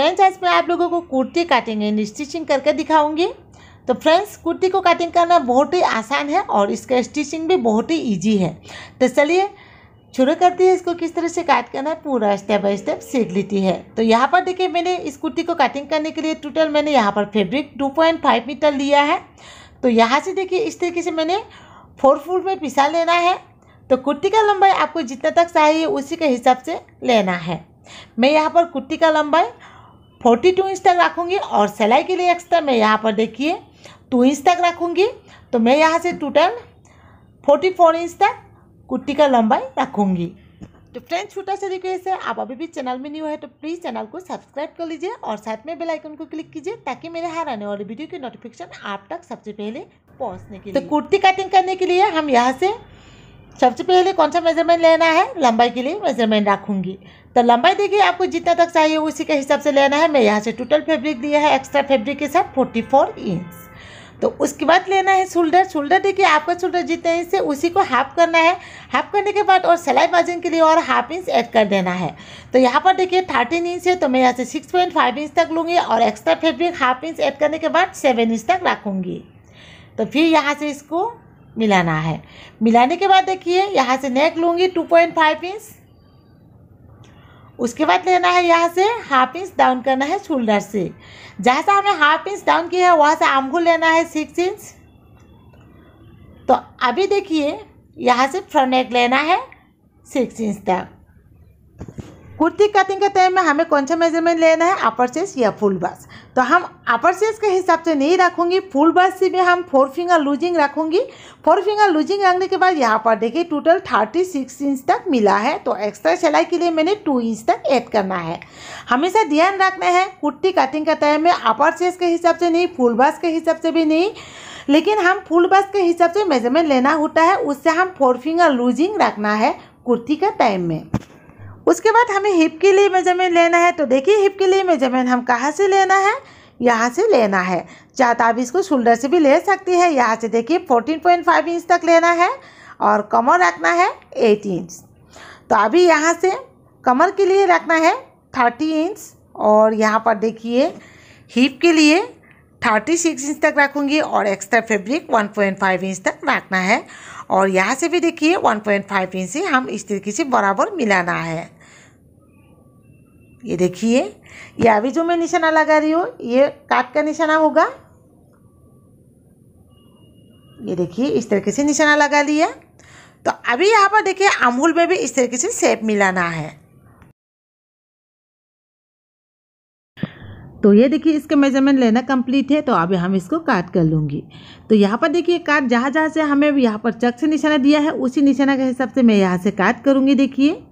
Friends आज मैं आप लोगों को कुर्ती काटिंग स्टिचिंग करके दिखाऊँगी। तो फ्रेंड्स, कुर्ती को कटिंग करना बहुत ही आसान है और इसका स्टिचिंग भी बहुत ही ईजी है। तो चलिए, शुरू करती है इसको किस तरह से काट करना है। पूरा स्टेप बाय स्टेप सीख लेती है। तो यहाँ पर देखिए, मैंने इस कुर्ती को कटिंग करने के लिए टोटल मैंने यहाँ पर फैब्रिक 2.5 मीटर लिया है। तो यहाँ से देखिए, इस तरीके से मैंने फोर फुल में पिसा लेना है। तो कुर्ती का लंबाई आपको जितना तक चाहिए उसी के हिसाब से लेना है। मैं यहाँ पर कुर्ती का लंबाई फोर्टी टू इंच तक रखूँगी और सिलाई के लिए एक्स्ट्रा मैं यहाँ पर देखिए टू इंच तक रखूँगी। तो मैं यहाँ से टोटल फोर्टी फोर इंच तक कुर्ती का लंबाई रखूँगी। तो फ्रेंड्स छोटा सा रिक्वेस्ट है आप अभी भी चैनल में न्यू है तो प्लीज़ चैनल को सब्सक्राइब कर लीजिए और साथ में बेल आइकन को क्लिक कीजिए ताकि मेरे हर आने वाली वीडियो की नोटिफिकेशन आप तक सबसे पहले पहुँचने के लिए। तो कुर्ती कटिंग करने के लिए हम यहाँ से सबसे पहले कौन सा मेज़रमेंट लेना है? लंबाई के लिए मेज़रमेंट रखूँगी। तो लंबाई देखिए, आपको जितना तक चाहिए उसी के हिसाब से लेना है। मैं यहाँ से टोटल फैब्रिक दिया है एक्स्ट्रा फैब्रिक के साथ फोर्टी फोर इंच तो उसके बाद लेना है शोल्डर शोल्डर देखिए, आपका शोल्डर जितना इंच है उसी को हाफ़ करना है। हाफ़ करने के बाद और सिलाई मार्जिन के लिए और हाफ़ इंच ऐड कर देना है। तो यहाँ पर देखिए थर्टीन इंच है तो मैं यहाँ से सिक्स पॉइंट फाइव इंच तक लूँगी और extra fabric half inch add करने के बाद सेवन इंच तक रखूँगी। तो फिर यहाँ से इसको मिलाना है। मिलाने के बाद देखिए, यहाँ से नेक लूँगी टू पॉइंट फाइव इंच उसके बाद लेना है यहाँ से हाफ़ इंच डाउन करना है शोल्डर से। जहाँ से हमने हाफ़ इंच डाउन किया है, वहाँ से आमघुल लेना है सिक्स इंच तो अभी देखिए, यहाँ से फ्रंट नेक लेना है सिक्स इंच तक। कुर्ती कटिंग के टाइम में हमें कौन सा मेज़रमेंट लेना है? अपर सेस या फुल बस तो हम अपर सेस के हिसाब से नहीं रखूँगी फुल बस से भी हम फोर फिंगर लूजिंग रखूँगी। फोर फिंगर लूजिंग रखने के बाद यहाँ पर देखिए टोटल थर्टी सिक्स इंच तक मिला है तो एक्स्ट्रा सिलाई के लिए मैंने टू इंच तक ऐड करना है। हमेशा ध्यान रखना है, कुर्ती कटिंग का टाइम में अपर सेस के हिसाब से नहीं फुल बस के हिसाब से भी नहीं, लेकिन हम फुल बस के हिसाब से मेज़रमेंट लेना होता है, उससे हम फोर फिंगर लूजिंग रखना है कुर्ती का टाइम में। उसके बाद हमें हिप के लिए मेज़रमेंट लेना है तो देखिए हिप के लिए मेज़रमेंट हम कहाँ से लेना है? यहाँ से लेना है। चाहे तो आप इसको शोल्डर से भी ले सकती है। यहाँ से देखिए फोर्टीन पॉइंट फाइव इंच तक लेना है और कमर रखना है एट इंच तो अभी यहाँ से कमर के लिए रखना है थर्टी इंच और यहाँ पर देखिए हिप के लिए थर्टी सिक्स इंच तक रखूँगी और extra fabric one point five inch तक रखना है। और यहाँ से भी देखिए वन पॉइंट फाइव इंच से हम इस तरीके से बराबर मिलाना है। ये देखिए, ये अभी जो मैं निशाना लगा रही हूँ, ये काट का निशाना होगा। ये देखिए, इस तरीके से निशाना लगा लिया। तो अभी यहाँ पर देखिए, अमूल में भी इस तरीके से शेप मिलाना है। तो ये देखिए, इसका मेज़रमेंट लेना कंप्लीट है तो अभी हम इसको काट कर लूँगी। तो यहाँ पर देखिए, काट जहाँ जहाँ से हमें यहाँ पर चक से निशाना दिया है, उसी निशाना के हिसाब से मैं यहाँ से काट करूँगी, देखिए।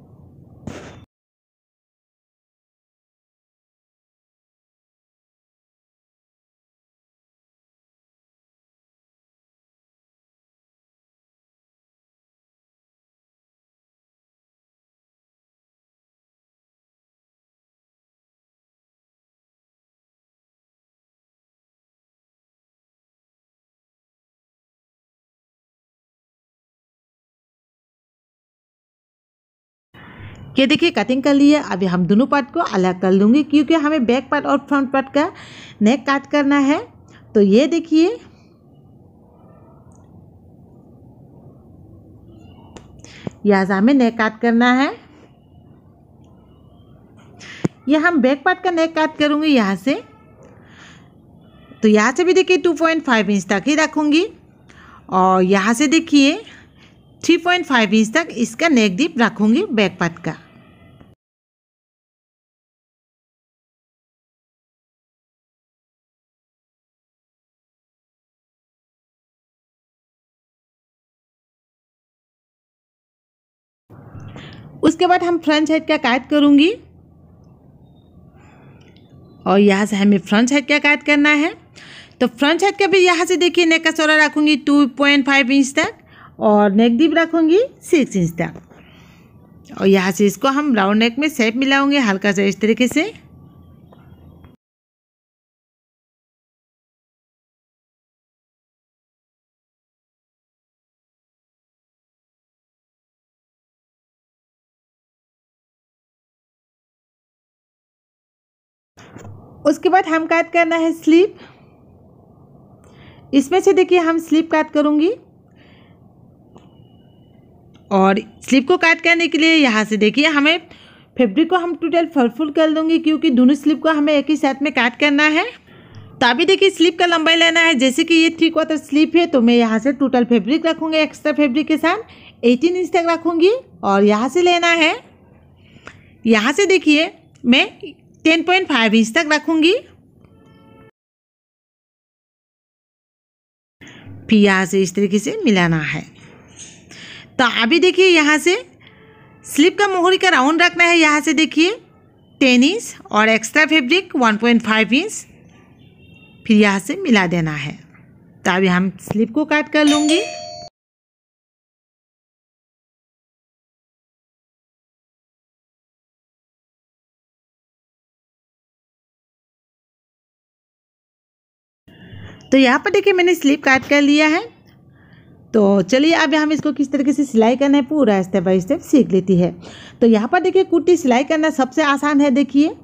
ये देखिए कटिंग कर लिया अभी हम दोनों पार्ट को अलग कर लूँगी क्योंकि हमें बैक पार्ट और फ्रंट पार्ट का नेक काट करना है। तो ये देखिए। यहाँ हमें नेक काट करना है। यह हम बैक पार्ट का नेक काट करूँगी यहाँ से। तो यहाँ से भी देखिए टू पॉइंट फाइव इंच तक ही रखूँगी। और यहाँ से देखिए थ्री पॉइंट फाइव इंच तक इसका नेक डीप रखूँगी बैक पार्ट का। उसके बाद हम फ्रंट साइड का काट करूँगी। और यहाँ से हमें फ्रंट साइड का काट करना है। तो फ्रंट साइड का भी यहाँ से देखिए नेक का चौड़ा रखूँगी टू पॉइंट फाइव इंच तक और नेक डीप रखूँगी सिक्स इंच तक। और यहाँ से इसको हम राउंड नेक में सेप मिलाऊँगे हल्का सा इस तरीके से। उसके बाद हम काट करना है स्लीप। इसमें से देखिए हम स्लीप काट करूँगी। और स्लीप को काट करने के लिए यहाँ से देखिए हमें फैब्रिक को हम टोटल फुल कर दूँगी क्योंकि दोनों स्लीप को हमें एक ही साथ में काट करना है। तो अभी देखिए स्लीप का लंबाई लेना है। जैसे कि ये थ्री क्वार्टर स्लीप है तो मैं यहाँ से टोटल फैब्रिक रखूँगी, एक्स्ट्रा फैब्रिक के साथ। एटीन इंच तक रखूँगी और यहाँ से लेना है। यहाँ से देखिए मैं टेन पॉइंट फाइव इंच तक रखूँगी। फिर यहाँ से इस तरीके से मिलाना है। तो अभी देखिए यहाँ से स्लिप का मोहरी का राउंड रखना है। यहाँ से देखिए टेन इंच और extra fabric one point five inch फिर यहाँ से मिला देना है। तो अभी हम स्लिप को काट कर लूँगी। तो यहाँ पर देखिए मैंने स्लीप काट कर लिया है। तो चलिए अब हम इसको किस तरीके से सिलाई करना है, पूरा स्टेप बाय स्टेप सीख लेती है। तो यहाँ पर देखिए कुर्ती सिलाई करना सबसे आसान है, देखिए।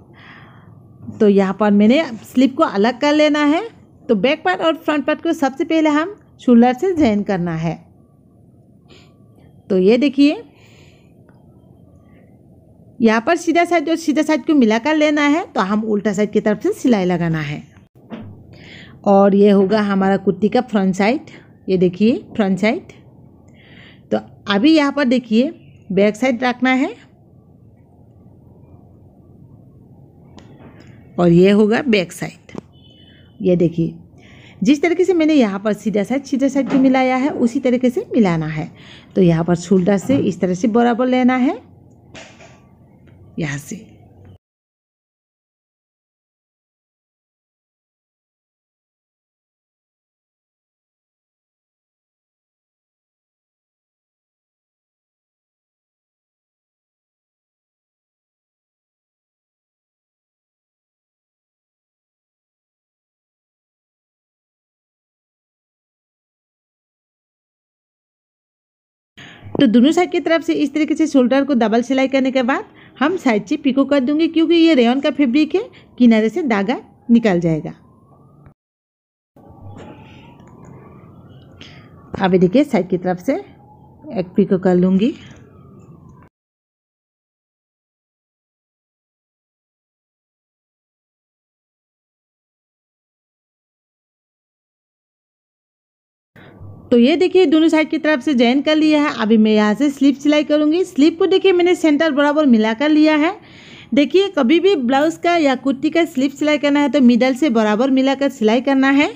तो यहाँ पर मैंने स्लिप को अलग कर लेना है। तो बैक पार्ट और फ्रंट पार्ट को सबसे पहले हम शोल्डर से जॉइन करना है। तो ये देखिए। यहाँ पर सीधा साइड और सीधा साइड को मिलाकर लेना है। तो हम उल्टा साइड की तरफ़ से सिलाई लगाना है। और ये होगा हमारा कुर्ती का फ्रंट साइड ये देखिए फ्रंट साइड तो अभी यहाँ पर देखिए बैक साइड रखना है। और ये होगा बैक साइड ये देखिए, जिस तरीके से मैंने यहाँ पर सीधा साइड सीधा साइड को मिलाया है, उसी तरीके से मिलाना है। तो यहाँ पर शोल्डर से इस तरह से बराबर लेना है। यहाँ से। तो दोनों साइड की तरफ़ से इस तरीके से शोल्डर को डबल सिलाई करने के बाद हम साइड से पिको कर दूँगी, क्योंकि ये रेयन का फैब्रिक है, किनारे से धागा निकल जाएगा। अभी देखिए साइड की तरफ़ से एक पिको कर लूँगी। तो ये देखिए, दोनों साइड की तरफ़ से जॉइन कर लिया है। अभी मैं यहाँ से स्लीप सिलाई करूँगी। स्लीप को देखिए, मैंने सेंटर बराबर मिला कर लिया है। देखिए, कभी भी ब्लाउज़ का या कुर्ती का स्लीप सिलाई करना है तो मिडल से बराबर मिलाकर सिलाई करना है।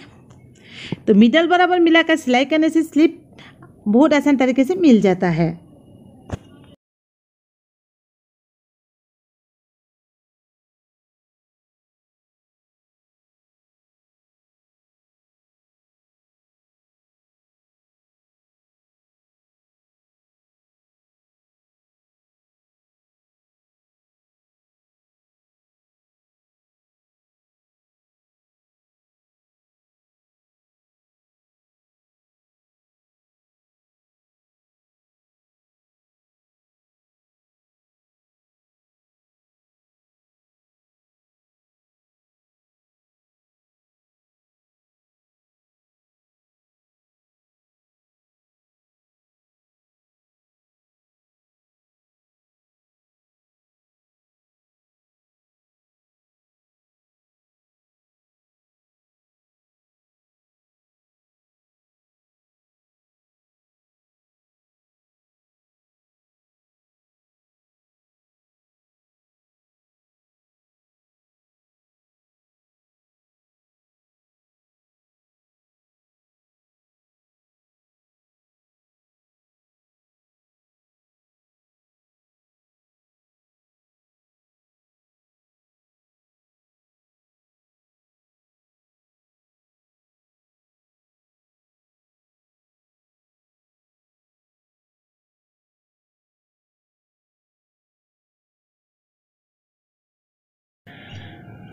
तो मिडल बराबर मिलाकर सिलाई करने से स्लीप बहुत आसान तरीके से मिल जाता है।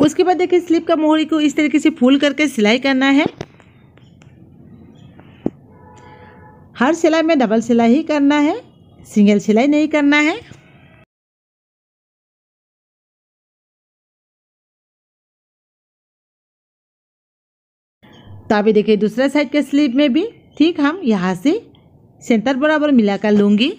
उसके बाद देखिए स्लीप का मोहरी को इस तरीके से फूल करके सिलाई करना है। हर सिलाई में डबल सिलाई ही करना है, सिंगल सिलाई नहीं करना है। तो अभी देखिए दूसरा साइड के स्लीव में भी, ठीक, हम यहाँ से सेंटर बराबर मिलाकर लूँगी।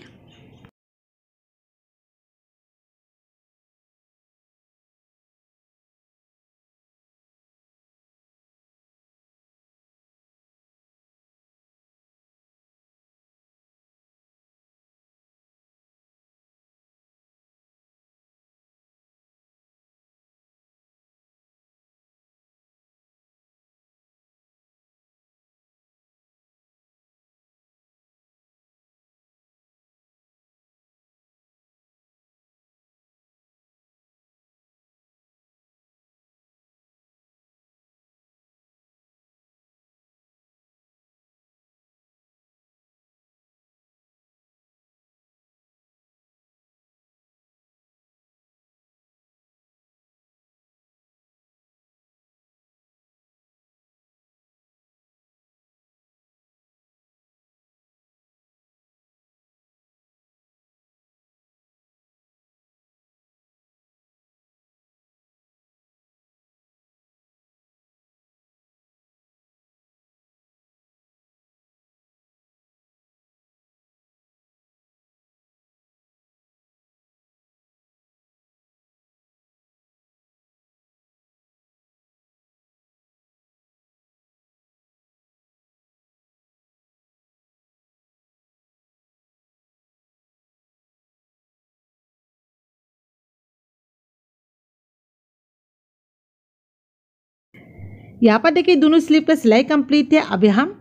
यहाँ पर देखिए, दोनों स्लीव का सिलाई कंप्लीट है। अभी हम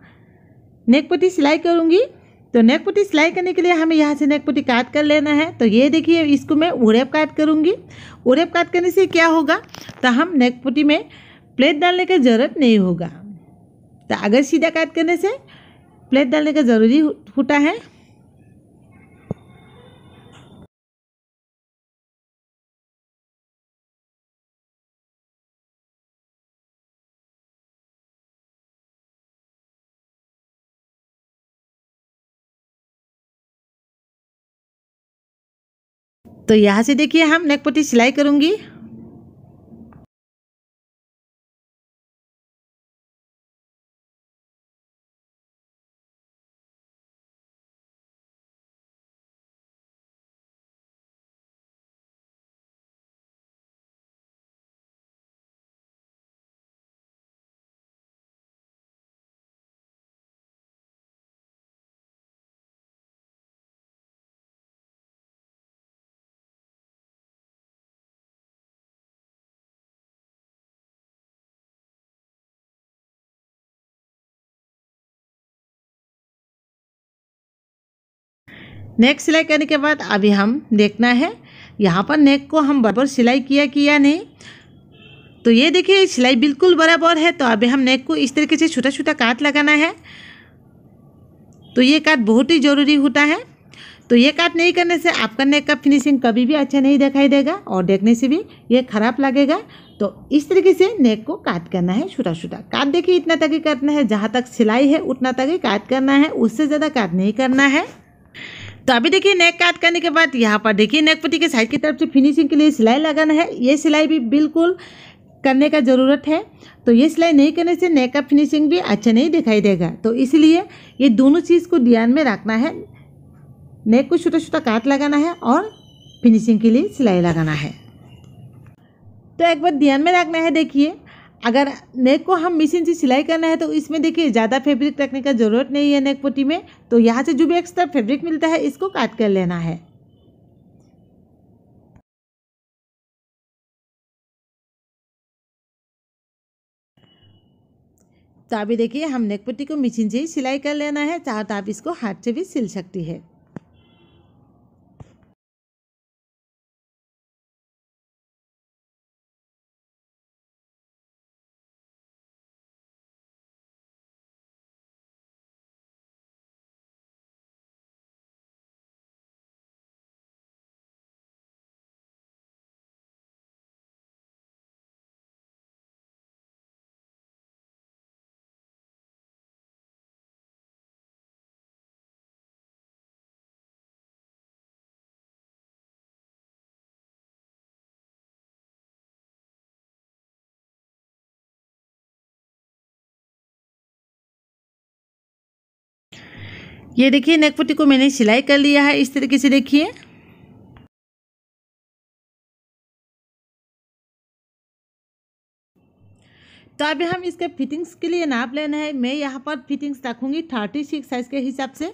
नेक पट्टी सिलाई करूँगी। तो नेक पट्टी सिलाई करने के लिए हमें यहाँ से नेक पट्टी काट कर लेना है। तो ये देखिए, इसको मैं उड़ेप काट करूँगी। उड़ेप काट करने से क्या होगा? तो हम नेक पट्टी में प्लेट डालने का ज़रूरत नहीं होगा। तो अगर सीधा काट करने से प्लेट डालने का ज़रूरी होता है। तो यहाँ से देखिए हम नेक पट्टी सिलाई करूँगी। नेक सिलाई करने के बाद अभी हम देखना है, यहाँ पर नेक को हम बराबर सिलाई किया कि या नहीं। तो ये देखिए, सिलाई बिल्कुल बराबर है तो अभी हम नेक को इस तरीके से छोटा छोटा काट लगाना है। तो ये काट बहुत ही ज़रूरी होता है। तो ये काट नहीं करने से आपका नेक का फिनिशिंग कभी भी अच्छा नहीं दिखाई देगा और देखने से भी ये खराब लगेगा। तो इस तरीके से नेक को काट करना है छोटा छोटा काट देखिए, इतना तक ही करना है, जहाँ तक सिलाई है, उतना तक ही काट करना है, उससे ज़्यादा काट नहीं करना है। तो अभी देखिए नेक काट करने के बाद यहाँ पर देखिए नेक पट्टी के साइड की तरफ़ से फिनिशिंग के लिए सिलाई लगाना है। ये सिलाई भी बिल्कुल करने का ज़रूरत है। तो ये सिलाई नहीं करने से नेक का फिनिशिंग भी अच्छा नहीं दिखाई देगा। तो इसलिए ये दोनों चीज़ को ध्यान में रखना है। नेक को छोटा छोटा काट लगाना है और फिनिशिंग के लिए सिलाई लगाना है। तो एक बार ध्यान में रखना है देखिए। अगर नेक को हम मशीन से सिलाई करना है तो इसमें देखिए, ज़्यादा फैब्रिक रखने का ज़रूरत नहीं है नेक पोटी में। तो यहाँ से जो भी एक्स्ट्रा फैब्रिक मिलता है, इसको काट कर लेना है। तो अभी देखिए, हम नेक पट्टी को मशीन से ही सिलाई कर लेना है। चाहे तो आप इसको हाथ से भी सिल सकती है। ये देखिए नेक पट्टी को मैंने सिलाई कर लिया है, इस तरीके से देखिए। तो अभी हम इसके फिटिंग्स के लिए नाप लेना है। मैं यहाँ पर फिटिंग्स रखूँगी थर्टी सिक्स साइज़ के हिसाब से।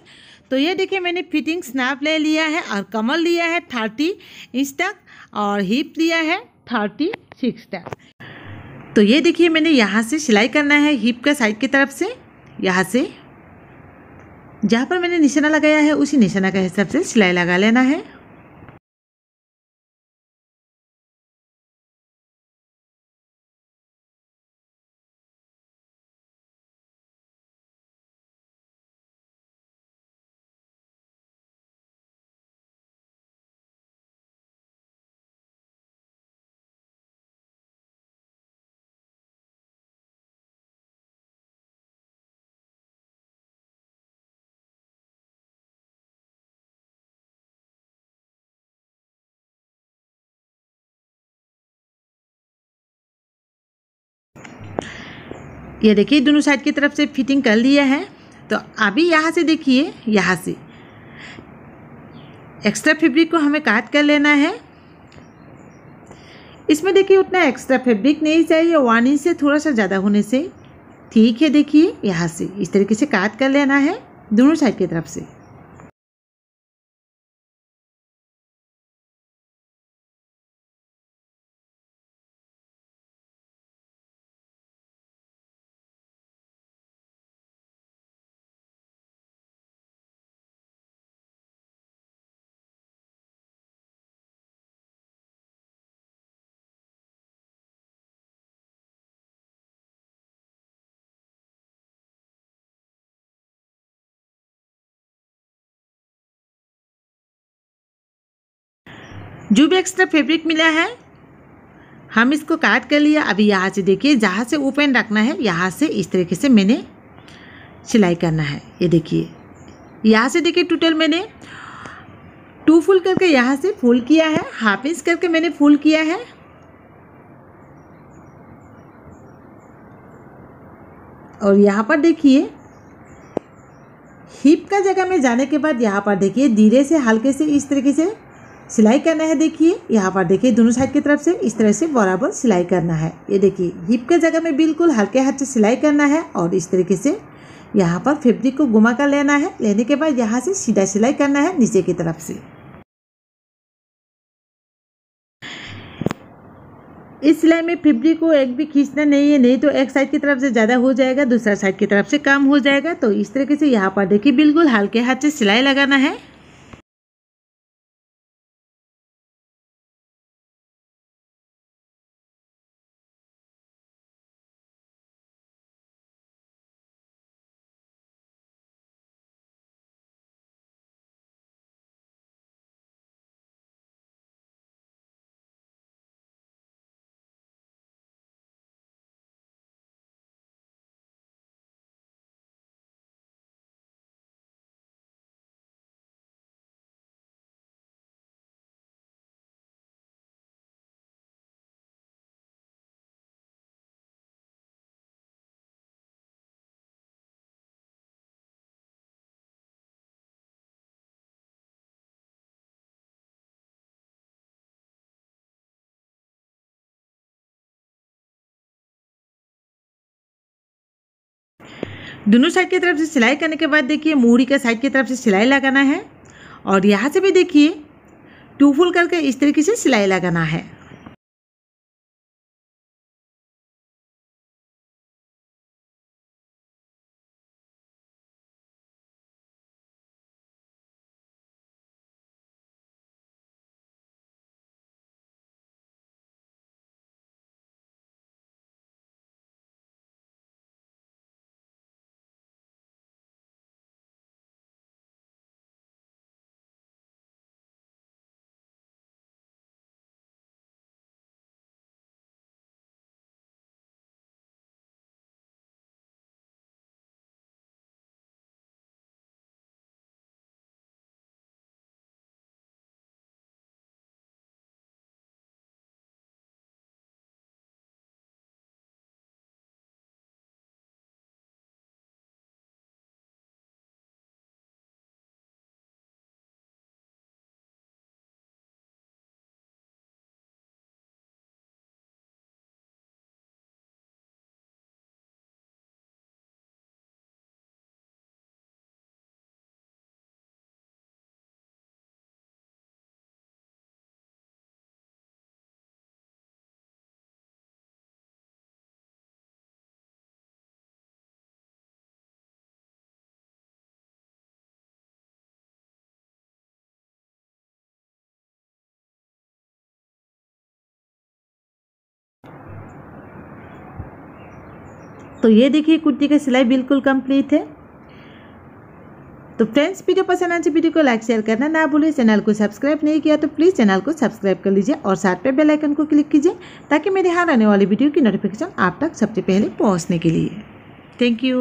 तो ये देखिए, मैंने फिटिंग्स नाप ले लिया है और कमर लिया है थर्टी इंच तक और हिप लिया है थर्टी सिक्स तक। तो ये देखिए, मैंने यहाँ से सिलाई करना है हिप का साइड की तरफ़ से। यहाँ से। जहाँ पर मैंने निशाना लगाया है, उसी निशाना के हिसाब से सिलाई लगा लेना है। ये देखिए, दोनों साइड की तरफ़ से फिटिंग कर लिया है। तो अभी यहाँ से देखिए, यहाँ से। एक्स्ट्रा फैब्रिक को हमें काट कर लेना है। इसमें देखिए, उतना एक्स्ट्रा फैब्रिक नहीं चाहिए वन इंच से थोड़ा सा ज़्यादा होने से। ठीक है, देखिए, यहाँ से इस तरीके से काट कर लेना है, दोनों साइड की तरफ़ से। जो भी एक्स्ट्रा फैब्रिक मिला है। हम इसको काट कर लिया। अभी यहाँ से देखिए, जहाँ से ओपन रखना है, यहाँ से इस तरीके से मैंने सिलाई करना है। ये देखिए, यहाँ से देखिए टोटल मैंने टू फुल करके यहाँ से फुल किया है। हाफ़ इंच करके मैंने फुल किया है। और यहाँ पर देखिए हिप का जगह में जाने के बाद यहाँ पर देखिए, धीरे से, हल्के से इस तरीके से सिलाई करना है देखिए। यहाँ पर देखिए दोनों साइड की तरफ़ से इस तरह से बराबर सिलाई करना है। ये देखिए, हिप के जगह में बिल्कुल हल्के हाथ से सिलाई करना है और इस तरीके से यहाँ पर फैब्रिक को घुमा कर लेना है। लेने के बाद यहाँ से सीधा सिलाई करना है नीचे की तरफ़ से। इस सिलाई में फैब्रिक को एक भी खींचना नहीं है, नहीं तो एक साइड की तरफ़ से ज़्यादा हो जाएगा, दूसरा साइड की तरफ़ से कम हो जाएगा। तो इस तरीके से यहाँ पर देखिए बिल्कुल हल्के हाथ से सिलाई लगाना है। दोनों साइड की तरफ़ से सिलाई करने के बाद देखिए मूड़ी का साइड की तरफ़ से सिलाई लगाना है और यहाँ से भी देखिए टू फुल करके इस तरीके से सिलाई लगाना है। तो ये देखिए कुर्ती का सिलाई बिल्कुल कंप्लीट है। तो फ्रेंड्स वीडियो पसंद आने से वीडियो को लाइक शेयर करना ना भूलें। चैनल को सब्सक्राइब नहीं किया तो प्लीज़ चैनल को सब्सक्राइब कर लीजिए और साथ पे बेल आइकन को क्लिक कीजिए ताकि मेरे हर आने वाली वीडियो की नोटिफिकेशन आप तक सबसे पहले पहुँचने के लिए। Thank you